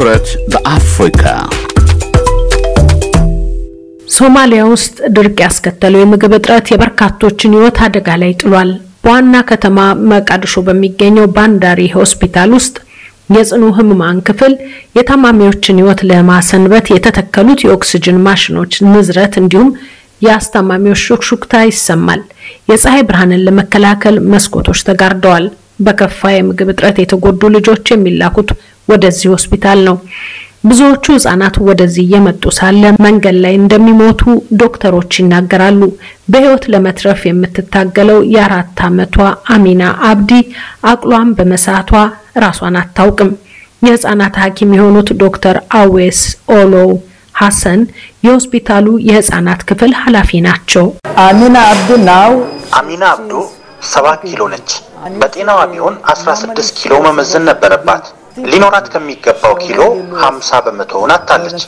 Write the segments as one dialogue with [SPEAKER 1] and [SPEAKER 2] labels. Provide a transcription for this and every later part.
[SPEAKER 1] ትኩረት በአፍሪካ
[SPEAKER 2] ሶማሊያ ውስጥ ድርቅ ያስከተለው የምግብ እጥረት የበርካቶችን ሕይወት አደጋ ላይ ጥሏል። በዋና ከተማ መቃድሾ በሚገኘው ባንዳሪ ሆስፒታል ውስጥ የጽኑ ህሙማን ክፍል የታማሚዎችን ሕይወት ለማሰንበት የተተከሉት የኦክስጅን ማሽኖች ንዝረት እንዲሁም የአስታማሚዎች ሹክሹክታ ይሰማል። የፀሐይ ብርሃንን ለመከላከል መስኮቶች ተጋርደዋል። በከፋ የምግብ እጥረት የተጎዱ ልጆች የሚላኩት ወደዚህ ሆስፒታል ነው። ብዙዎቹ ህጻናት ወደዚህ እየመጡ ሳለ መንገድ ላይ እንደሚሞቱ ዶክተሮች ይናገራሉ። በህይወት ለመትረፍ የምትታገለው የአራት ዓመቷ አሚና አብዲ አቅሏን በመሳቷ ራሷን አታውቅም። የህጻናት ሐኪም የሆኑት ዶክተር አዌስ ኦሎው ሀሰን የሆስፒታሉ የህጻናት ክፍል ኃላፊ ናቸው።
[SPEAKER 3] አሚና አብዱ ነው
[SPEAKER 4] አሚና አብዱ ሰባት ኪሎ ነች። በጤናዋ ቢሆን 16 ኪሎ መመዘን ነበረባት። ሊኖራት ከሚገባው ኪሎ 50 በመቶውን አጥታለች።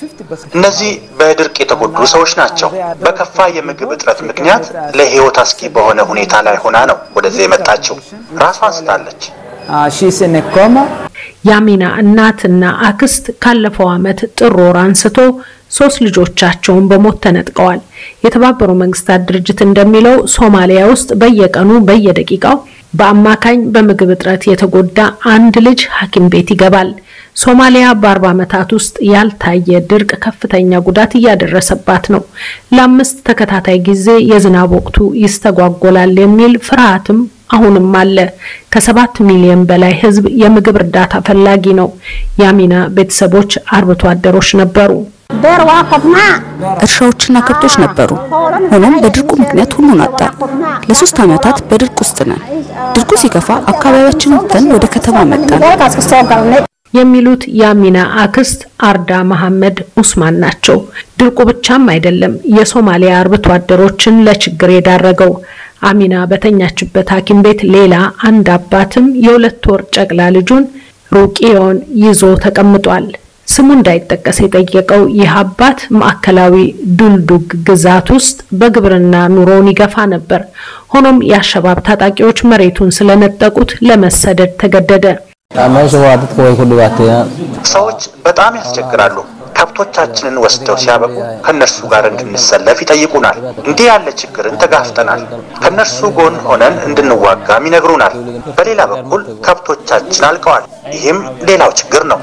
[SPEAKER 4] እነዚህ በድርቅ የተጎዱ ሰዎች ናቸው። በከፋ የምግብ እጥረት ምክንያት ለህይወት አስጊ በሆነ ሁኔታ ላይ ሆና ነው ወደዚህ የመጣችው። ራሷን ስታለች።
[SPEAKER 3] ሺስን ኮማ
[SPEAKER 2] የአሚና እናትና አክስት ካለፈው ዓመት ጥር ወር አንስቶ ሶስት ልጆቻቸውን በሞት ተነጥቀዋል። የተባበሩ መንግስታት ድርጅት እንደሚለው ሶማሊያ ውስጥ በየቀኑ በየደቂቃው በአማካኝ በምግብ እጥረት የተጎዳ አንድ ልጅ ሐኪም ቤት ይገባል። ሶማሊያ በአርባ ዓመታት ውስጥ ያልታየ ድርቅ ከፍተኛ ጉዳት እያደረሰባት ነው። ለአምስት ተከታታይ ጊዜ የዝናብ ወቅቱ ይስተጓጎላል የሚል ፍርሃትም አሁንም አለ። ከሰባት ሚሊዮን በላይ ህዝብ የምግብ እርዳታ ፈላጊ ነው። የአሚና ቤተሰቦች አርብቶ አደሮች ነበሩ።
[SPEAKER 5] እርሻዎችና ከብቶች ነበሩ። ሆኖም በድርቁ ምክንያት ሁሉን አጣን። ለሶስት ዓመታት በድርቅ ውስጥ ነን። ድርቁ ሲከፋ አካባቢያችንን ትተን ወደ ከተማ መጣን።
[SPEAKER 2] የሚሉት የአሚና አክስት አርዳ መሐመድ ኡስማን ናቸው። ድርቁ ብቻም አይደለም የሶማሊያ አርብቶ አደሮችን ለችግር የዳረገው። አሚና በተኛችበት ሐኪም ቤት ሌላ አንድ አባትም የሁለት ወር ጨቅላ ልጁን ሩቂዮን ይዞ ተቀምጧል። ስሙ እንዳይጠቀስ የጠየቀው ይህ አባት ማዕከላዊ ዱልዱግ ግዛት ውስጥ በግብርና ኑሮውን ይገፋ ነበር። ሆኖም የአሸባብ ታጣቂዎች መሬቱን ስለነጠቁት ለመሰደድ ተገደደ።
[SPEAKER 4] ሰዎች በጣም ያስቸግራሉ። ከብቶቻችንን ወስደው ሲያበቁ ከነርሱ ጋር እንድንሰለፍ ይጠይቁናል። እንዲህ ያለ ችግርን ተጋፍጠናል። ከነርሱ ጎን ሆነን እንድንዋጋም ይነግሩናል። በሌላ በኩል ከብቶቻችን አልቀዋል። ይህም ሌላው ችግር ነው።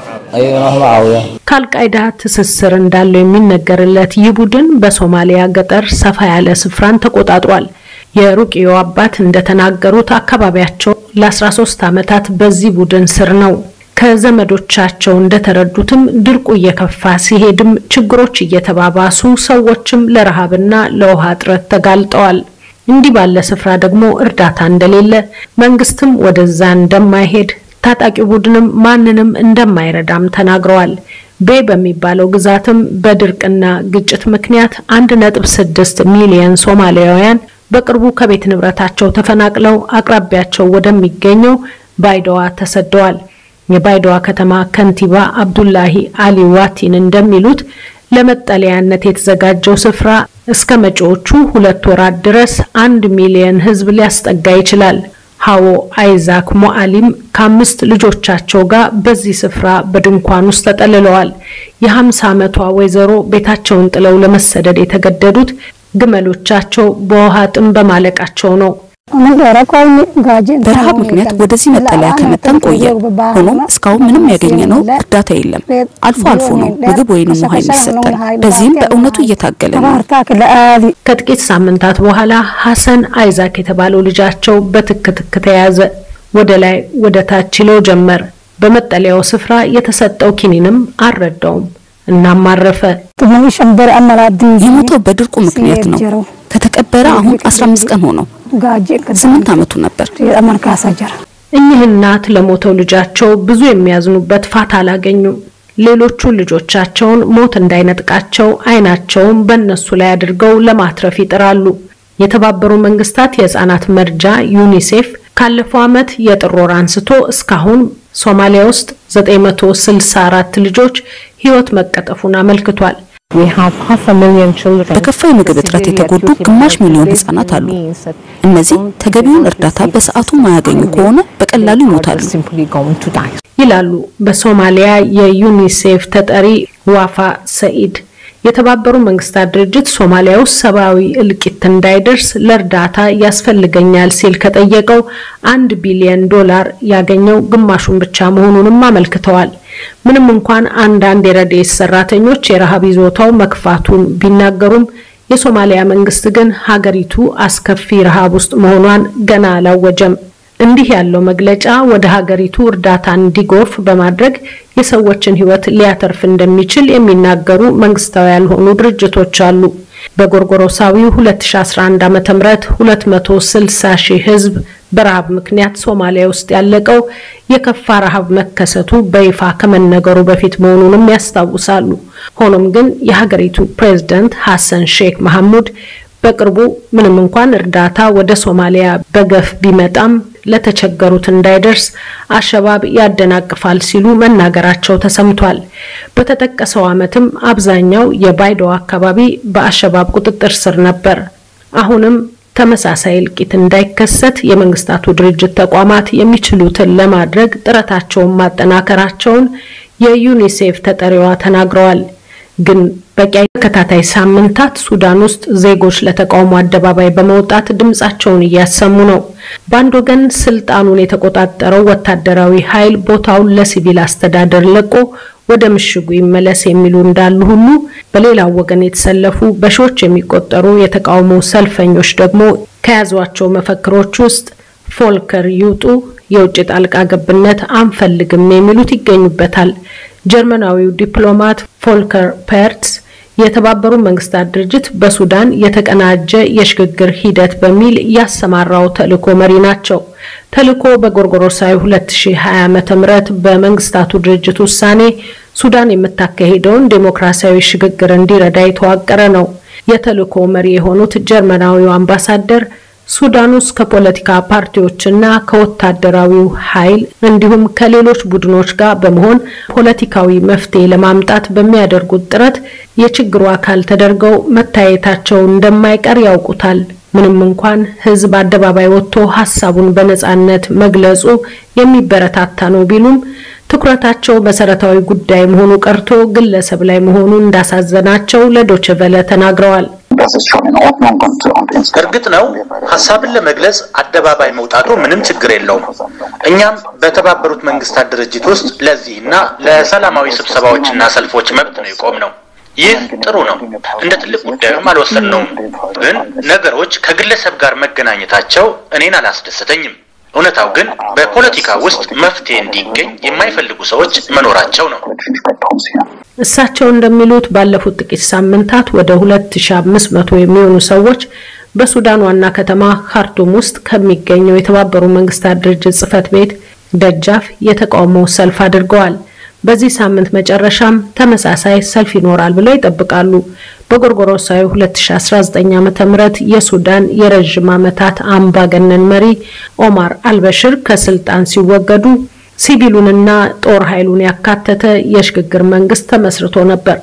[SPEAKER 2] ከአልቃይዳ ትስስር እንዳለው የሚነገርለት ይህ ቡድን በሶማሊያ ገጠር ሰፋ ያለ ስፍራን ተቆጣጥሯል። የሩቅዮ አባት እንደተናገሩት አካባቢያቸው ለ13 ዓመታት በዚህ ቡድን ስር ነው። ከዘመዶቻቸው እንደተረዱትም ድርቁ እየከፋ ሲሄድም ችግሮች እየተባባሱ ሰዎችም ለረሃብና ለውሃ እጥረት ተጋልጠዋል። እንዲህ ባለ ስፍራ ደግሞ እርዳታ እንደሌለ መንግስትም ወደዛ እንደማይሄድ ታጣቂ ቡድንም ማንንም እንደማይረዳም ተናግረዋል። ቤ በሚባለው ግዛትም በድርቅና ግጭት ምክንያት 1.6 ሚሊዮን ሶማሊያውያን በቅርቡ ከቤት ንብረታቸው ተፈናቅለው አቅራቢያቸው ወደሚገኘው ባይዶዋ ተሰደዋል። የባይዶዋ ከተማ ከንቲባ አብዱላሂ አሊ ዋቲን እንደሚሉት ለመጠለያነት የተዘጋጀው ስፍራ እስከ መጪዎቹ ሁለት ወራት ድረስ አንድ ሚሊዮን ሕዝብ ሊያስጠጋ ይችላል። ሀዎ አይዛክ ሞአሊም ከአምስት ልጆቻቸው ጋር በዚህ ስፍራ በድንኳን ውስጥ ተጠልለዋል። የሀምሳ ዓመቷ ወይዘሮ ቤታቸውን ጥለው ለመሰደድ የተገደዱት ግመሎቻቸው በውሃ ጥም በማለቃቸው ነው።
[SPEAKER 5] በረሃብ ምክንያት ወደዚህ መጠለያ ከመጣን ቆየ። ሆኖም እስካሁን ምንም ያገኘነው እርዳታ የለም። አልፎ አልፎ ነው ምግብ ወይንም ውሃ የሚሰጠን። በዚህም በእውነቱ እየታገለ ነው።
[SPEAKER 2] ከጥቂት ሳምንታት በኋላ ሀሰን አይዛክ የተባለው ልጃቸው በትክትክ ተያዘ። ወደ ላይ ወደ ታች ይለው ጀመር። በመጠለያው ስፍራ የተሰጠው ኪኒንም አልረዳውም። እናም አረፈ።
[SPEAKER 5] የሞተው በድርቁ ምክንያት ነው። ከተቀበረ አሁን 15 ቀን ሆነው። ስምንት ዓመቱ ነበር።
[SPEAKER 2] እኚህ እናት ለሞተው ልጃቸው ብዙ የሚያዝኑበት ፋታ አላገኙም። ሌሎቹ ልጆቻቸውን ሞት እንዳይነጥቃቸው አይናቸውን በእነሱ ላይ አድርገው ለማትረፍ ይጥራሉ። የተባበሩ መንግስታት የህፃናት መርጃ ዩኒሴፍ ካለፈው ዓመት የጥር ወር አንስቶ እስካሁን ሶማሊያ ውስጥ 964 ልጆች ህይወት መቀጠፉን አመልክቷል።
[SPEAKER 5] በከፋ የምግብ እጥረት የተጎዱ ግማሽ ሚሊዮን ህጻናት አሉ። እነዚህ ተገቢውን እርዳታ በሰዓቱ ማያገኙ ከሆነ በቀላሉ ይሞታሉ
[SPEAKER 2] ይላሉ በሶማሊያ የዩኒሴፍ ተጠሪ ዋፋ ሰኢድ። የተባበሩ መንግስታት ድርጅት ሶማሊያ ውስጥ ሰብአዊ እልቂት እንዳይደርስ ለእርዳታ ያስፈልገኛል ሲል ከጠየቀው አንድ ቢሊዮን ዶላር ያገኘው ግማሹን ብቻ መሆኑንም አመልክተዋል። ምንም እንኳን አንዳንድ የረድኤት ሰራተኞች የረሃብ ይዞታው መክፋቱን ቢናገሩም የሶማሊያ መንግስት ግን ሀገሪቱ አስከፊ ረሃብ ውስጥ መሆኗን ገና አላወጀም። እንዲህ ያለው መግለጫ ወደ ሀገሪቱ እርዳታ እንዲጎርፍ በማድረግ የሰዎችን ሕይወት ሊያተርፍ እንደሚችል የሚናገሩ መንግስታዊ ያልሆኑ ድርጅቶች አሉ። በጎርጎሮሳዊው 2011 ዓ.ም 260 ሺህ ህዝብ በረሃብ ምክንያት ሶማሊያ ውስጥ ያለቀው የከፋ ረሃብ መከሰቱ በይፋ ከመነገሩ በፊት መሆኑንም ያስታውሳሉ። ሆኖም ግን የሀገሪቱ ፕሬዝዳንት ሐሰን ሼክ መሐሙድ በቅርቡ ምንም እንኳን እርዳታ ወደ ሶማሊያ በገፍ ቢመጣም ለተቸገሩት እንዳይደርስ አሸባብ ያደናቅፋል ሲሉ መናገራቸው ተሰምቷል። በተጠቀሰው ዓመትም አብዛኛው የባይዶ አካባቢ በአሸባብ ቁጥጥር ስር ነበር። አሁንም ተመሳሳይ እልቂት እንዳይከሰት የመንግስታቱ ድርጅት ተቋማት የሚችሉትን ለማድረግ ጥረታቸውን ማጠናከራቸውን የዩኒሴፍ ተጠሪዋ ተናግረዋል። ግን በቂ ተከታታይ ሳምንታት ሱዳን ውስጥ ዜጎች ለተቃውሞ አደባባይ በመውጣት ድምጻቸውን እያሰሙ ነው። በአንድ ወገን ስልጣኑን የተቆጣጠረው ወታደራዊ ኃይል ቦታውን ለሲቪል አስተዳደር ለቆ ወደ ምሽጉ ይመለስ የሚሉ እንዳሉ ሁሉ በሌላው ወገን የተሰለፉ በሺዎች የሚቆጠሩ የተቃውሞ ሰልፈኞች ደግሞ ከያዟቸው መፈክሮች ውስጥ ፎልከር ይውጡ፣ የውጭ ጣልቃ ገብነት አንፈልግም የሚሉት ይገኙበታል። ጀርመናዊው ዲፕሎማት ፎልከር ፐርትስ የተባበሩ መንግስታት ድርጅት በሱዳን የተቀናጀ የሽግግር ሂደት በሚል ያሰማራው ተልዕኮ መሪ ናቸው። ተልዕኮ በጎርጎሮሳዊ 2020 ዓ.ም በመንግስታቱ ድርጅት ውሳኔ ሱዳን የምታካሂደውን ዴሞክራሲያዊ ሽግግር እንዲረዳ የተዋቀረ ነው። የተልዕኮ መሪ የሆኑት ጀርመናዊው አምባሳደር ሱዳን ውስጥ ከፖለቲካ ፓርቲዎችና ከወታደራዊው ኃይል እንዲሁም ከሌሎች ቡድኖች ጋር በመሆን ፖለቲካዊ መፍትሄ ለማምጣት በሚያደርጉት ጥረት የችግሩ አካል ተደርገው መታየታቸው እንደማይቀር ያውቁታል። ምንም እንኳን ሕዝብ አደባባይ ወጥቶ ሀሳቡን በነጻነት መግለጹ የሚበረታታ ነው ቢሉም ትኩረታቸው መሰረታዊ ጉዳይ መሆኑ ቀርቶ ግለሰብ ላይ መሆኑ እንዳሳዘናቸው ለዶቼ ቬለ ተናግረዋል።
[SPEAKER 4] እርግጥ ነው ሀሳብን ለመግለጽ አደባባይ መውጣቱ ምንም ችግር የለውም። እኛም በተባበሩት መንግስታት ድርጅት ውስጥ ለዚህና ለሰላማዊ ስብሰባዎችና ሰልፎች መብት ነው የቆምነው። ይህ ጥሩ ነው። እንደ ትልቅ ጉዳዩም አልወሰድነውም። ግን ነገሮች ከግለሰብ ጋር መገናኘታቸው እኔን አላስደሰተኝም። እውነታው ግን በፖለቲካ ውስጥ መፍትሄ እንዲገኝ የማይፈልጉ ሰዎች መኖራቸው ነው።
[SPEAKER 2] እሳቸው እንደሚሉት ባለፉት ጥቂት ሳምንታት ወደ 2500 የሚሆኑ ሰዎች በሱዳን ዋና ከተማ ካርቱም ውስጥ ከሚገኘው የተባበሩ መንግስታት ድርጅት ጽህፈት ቤት ደጃፍ የተቃውሞ ሰልፍ አድርገዋል። በዚህ ሳምንት መጨረሻም ተመሳሳይ ሰልፍ ይኖራል ብለው ይጠብቃሉ። በጎርጎሮሳዊ 2019 ዓ.ም የሱዳን የረዥም ዓመታት አምባገነን መሪ ኦማር አልበሽር ከስልጣን ሲወገዱ ሲቪሉንና ጦር ኃይሉን ያካተተ የሽግግር መንግስት ተመስርቶ ነበር።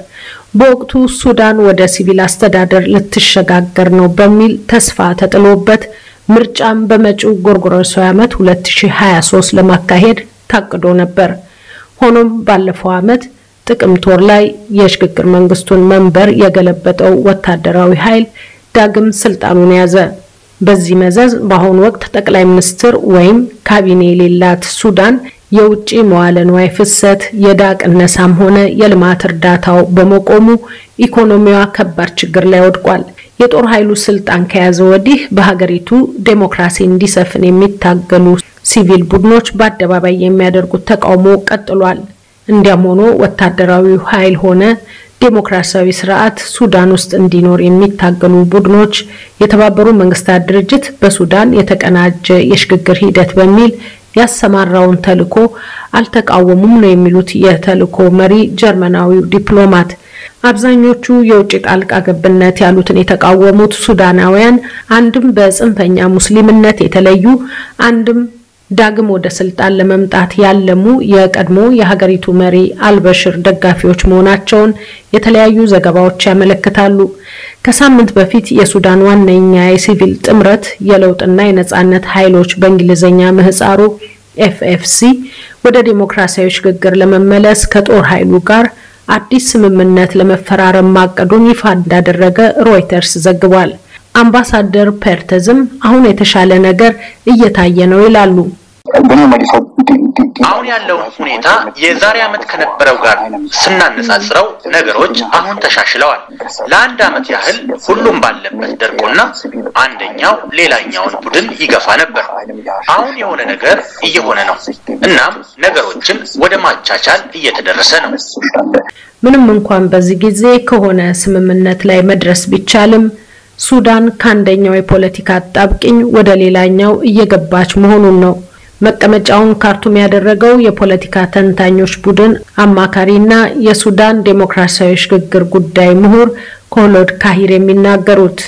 [SPEAKER 2] በወቅቱ ሱዳን ወደ ሲቪል አስተዳደር ልትሸጋገር ነው በሚል ተስፋ ተጥሎበት ምርጫም በመጪው ጎርጎሮሳዊ ዓመት 2023 ለማካሄድ ታቅዶ ነበር። ሆኖም ባለፈው ዓመት ጥቅምት ወር ላይ የሽግግር መንግስቱን መንበር የገለበጠው ወታደራዊ ኃይል ዳግም ስልጣኑን ያዘ። በዚህ መዘዝ በአሁኑ ወቅት ጠቅላይ ሚኒስትር ወይም ካቢኔ የሌላት ሱዳን የውጭ መዋለ ንዋይ ፍሰት የዕዳ ቅነሳም ሆነ የልማት እርዳታው በመቆሙ ኢኮኖሚዋ ከባድ ችግር ላይ ወድቋል። የጦር ኃይሉ ስልጣን ከያዘ ወዲህ በሀገሪቱ ዴሞክራሲ እንዲሰፍን የሚታገሉ ሲቪል ቡድኖች በአደባባይ የሚያደርጉት ተቃውሞ ቀጥሏል። እንዲያም ሆኖ ወታደራዊው ኃይል ሆነ ዴሞክራሲያዊ ስርዓት ሱዳን ውስጥ እንዲኖር የሚታገሉ ቡድኖች የተባበሩ መንግስታት ድርጅት በሱዳን የተቀናጀ የሽግግር ሂደት በሚል ያሰማራውን ተልዕኮ አልተቃወሙም ነው የሚሉት የተልዕኮ መሪ ጀርመናዊው ዲፕሎማት። አብዛኞቹ የውጭ ጣልቃ ገብነት ያሉትን የተቃወሙት ሱዳናውያን አንድም በጽንፈኛ ሙስሊምነት የተለዩ አንድም ዳግም ወደ ስልጣን ለመምጣት ያለሙ የቀድሞ የሀገሪቱ መሪ አልበሽር ደጋፊዎች መሆናቸውን የተለያዩ ዘገባዎች ያመለክታሉ። ከሳምንት በፊት የሱዳን ዋነኛ የሲቪል ጥምረት የለውጥና የነጻነት ኃይሎች በእንግሊዝኛ ምህፃሩ ኤፍኤፍሲ ወደ ዴሞክራሲያዊ ሽግግር ለመመለስ ከጦር ኃይሉ ጋር አዲስ ስምምነት ለመፈራረም ማቀዱን ይፋ እንዳደረገ ሮይተርስ ዘግቧል። አምባሳደር ፐርተዝም አሁን የተሻለ ነገር እየታየ ነው ይላሉ።
[SPEAKER 4] አሁን ያለውን ሁኔታ የዛሬ ዓመት ከነበረው ጋር ስናነጻጽረው ነገሮች አሁን ተሻሽለዋል። ለአንድ ዓመት ያህል ሁሉም ባለበት ደርቆና አንደኛው ሌላኛውን ቡድን ይገፋ ነበር። አሁን የሆነ ነገር እየሆነ ነው። እናም ነገሮችን ወደ ማቻቻል እየተደረሰ ነው።
[SPEAKER 2] ምንም እንኳን በዚህ ጊዜ ከሆነ ስምምነት ላይ መድረስ ቢቻልም ሱዳን ከአንደኛው የፖለቲካ አጣብቂኝ ወደ ሌላኛው እየገባች መሆኑን ነው መቀመጫውን ካርቱም ያደረገው የፖለቲካ ተንታኞች ቡድን አማካሪና የሱዳን ዴሞክራሲያዊ ሽግግር ጉዳይ ምሁር ኮሎድ ካሂር የሚናገሩት።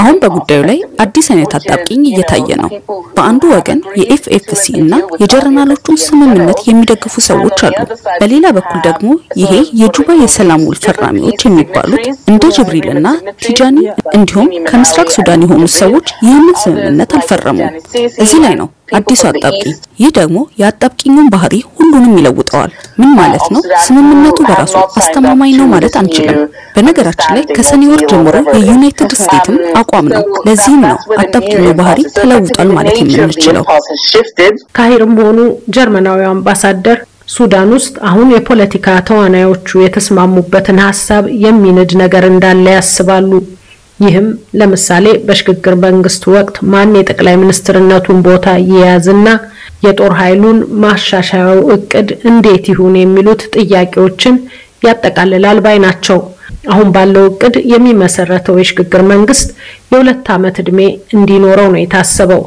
[SPEAKER 5] አሁን በጉዳዩ ላይ አዲስ አይነት አጣብቂኝ እየታየ ነው። በአንዱ ወገን የኤፍኤፍሲ እና የጀነራሎቹን ስምምነት የሚደግፉ ሰዎች አሉ። በሌላ በኩል ደግሞ ይሄ የጁባ የሰላም ውል ፈራሚዎች የሚባሉት እንደ ጅብሪል እና ቲጃኒ እንዲሁም ከምስራቅ ሱዳን የሆኑት ሰዎች ይህንን ስምምነት አልፈረሙም። እዚህ ላይ ነው አዲሱ አጣብቂኝ። ይህ ደግሞ የአጣብቂኙን ባህሪ ሁሉንም ይለውጠዋል። ምን ማለት ነው? ስምምነቱ በራሱ አስተማማኝ ነው ማለት አንችልም። በነገራችን ላይ ከሰኔ ወር ጀምሮ የዩናይትድ ስቴትም አቋም ነው። ለዚህም ነው አጣብቂኙ ባህሪ ተለውጧል ማለት የምንችለው።
[SPEAKER 2] ካሂርም ሆኑ ጀርመናዊው አምባሳደር ሱዳን ውስጥ አሁን የፖለቲካ ተዋናዮቹ የተስማሙበትን ሀሳብ የሚንድ ነገር እንዳለ ያስባሉ። ይህም ለምሳሌ በሽግግር መንግስት ወቅት ማን የጠቅላይ ሚኒስትርነቱን ቦታ ይያዝና የጦር ኃይሉን ማሻሻያው እቅድ እንዴት ይሁን የሚሉት ጥያቄዎችን ያጠቃልላል ባይ ናቸው። አሁን ባለው እቅድ የሚመሰረተው የሽግግር መንግስት የሁለት ዓመት ዕድሜ እንዲኖረው ነው የታሰበው።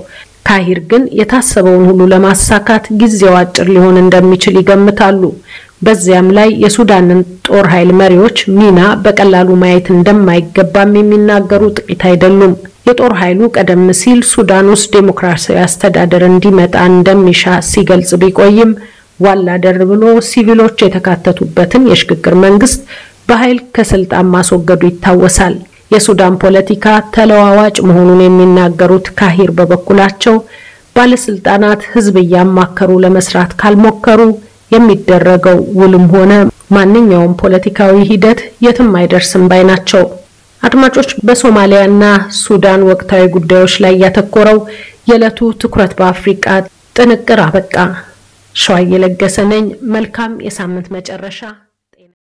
[SPEAKER 2] ካሂር ግን የታሰበውን ሁሉ ለማሳካት ጊዜው አጭር ሊሆን እንደሚችል ይገምታሉ። በዚያም ላይ የሱዳንን ጦር ኃይል መሪዎች ሚና በቀላሉ ማየት እንደማይገባም የሚናገሩ ጥቂት አይደሉም። የጦር ኃይሉ ቀደም ሲል ሱዳን ውስጥ ዴሞክራሲያዊ አስተዳደር እንዲመጣ እንደሚሻ ሲገልጽ ቢቆይም ዋላ ደር ብሎ ሲቪሎች የተካተቱበትን የሽግግር መንግስት በኃይል ከስልጣን ማስወገዱ ይታወሳል። የሱዳን ፖለቲካ ተለዋዋጭ መሆኑን የሚናገሩት ካሂር በበኩላቸው ባለስልጣናት ህዝብ እያማከሩ ለመስራት ካልሞከሩ የሚደረገው ውልም ሆነ ማንኛውም ፖለቲካዊ ሂደት የትም አይደርስም ባይ ናቸው። አድማጮች፣ በሶማሊያና ሱዳን ወቅታዊ ጉዳዮች ላይ ያተኮረው የዕለቱ ትኩረት በአፍሪቃ ጥንቅር አበቃ። ሸዋዬ ለገሰ ነኝ። መልካም የሳምንት መጨረሻ